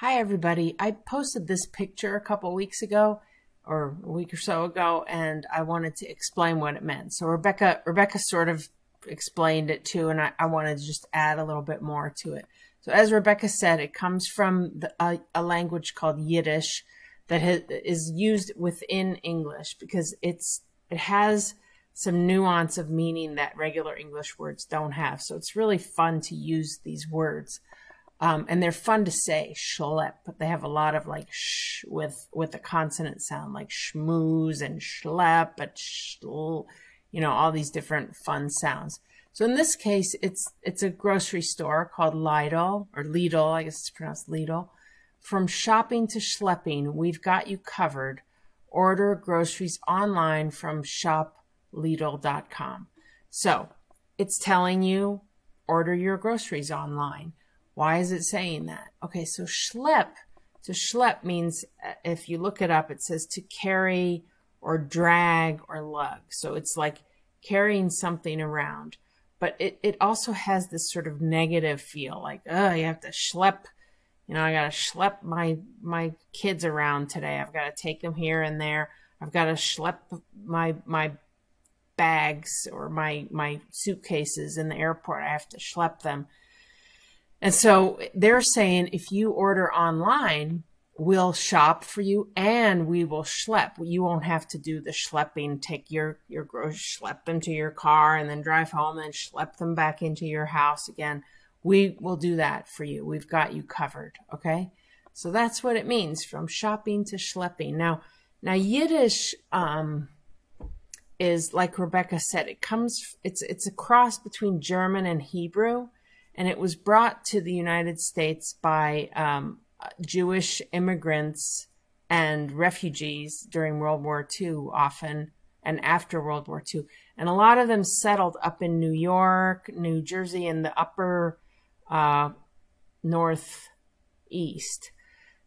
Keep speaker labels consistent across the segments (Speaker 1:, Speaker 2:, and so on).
Speaker 1: Hi, everybody. I posted this picture a couple weeks ago or a week or so ago, and I wanted to explain what it meant. So Rebecca, Rebecca sort of explained it too, and I, I wanted to just add a little bit more to it. So as Rebecca said, it comes from the, a, a language called Yiddish that is used within English because it's it has some nuance of meaning that regular English words don't have. So it's really fun to use these words. Um, and they're fun to say, schlep, but they have a lot of like sh with with a consonant sound, like schmooze and schlep, but schl, you know, all these different fun sounds. So in this case, it's it's a grocery store called Lidl or Lidl, I guess it's pronounced Lidl. From shopping to schlepping, we've got you covered. Order groceries online from shoplidl.com. So it's telling you order your groceries online. Why is it saying that? Okay, so schlep, to schlep means, uh, if you look it up, it says to carry or drag or lug. So it's like carrying something around. But it, it also has this sort of negative feel, like, oh, you have to schlep, you know, I got to schlep my, my kids around today. I've got to take them here and there. I've got to schlep my, my bags or my, my suitcases in the airport. I have to schlep them. And so they're saying if you order online, we'll shop for you and we will schlep. You won't have to do the schlepping, take your, your groceries, schlep them to your car and then drive home and schlep them back into your house again. We will do that for you. We've got you covered. Okay. So that's what it means from shopping to schlepping. Now, now Yiddish, um, is like Rebecca said, it comes, it's, it's a cross between German and Hebrew and it was brought to the United States by um, Jewish immigrants and refugees during World War II, often, and after World War II. And a lot of them settled up in New York, New Jersey, and the upper uh, northeast.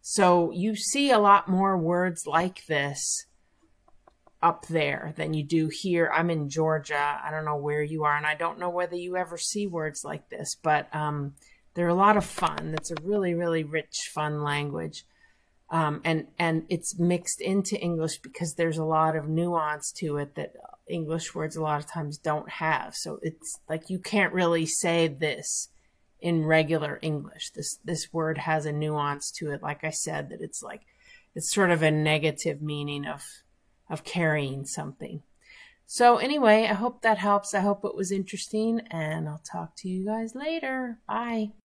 Speaker 1: So you see a lot more words like this up there than you do here. I'm in Georgia. I don't know where you are, and I don't know whether you ever see words like this, but um, they're a lot of fun. It's a really, really rich, fun language. Um, and and it's mixed into English because there's a lot of nuance to it that English words a lot of times don't have. So it's like you can't really say this in regular English. This this word has a nuance to it. Like I said, that it's like it's sort of a negative meaning of of carrying something. So anyway, I hope that helps. I hope it was interesting and I'll talk to you guys later. Bye.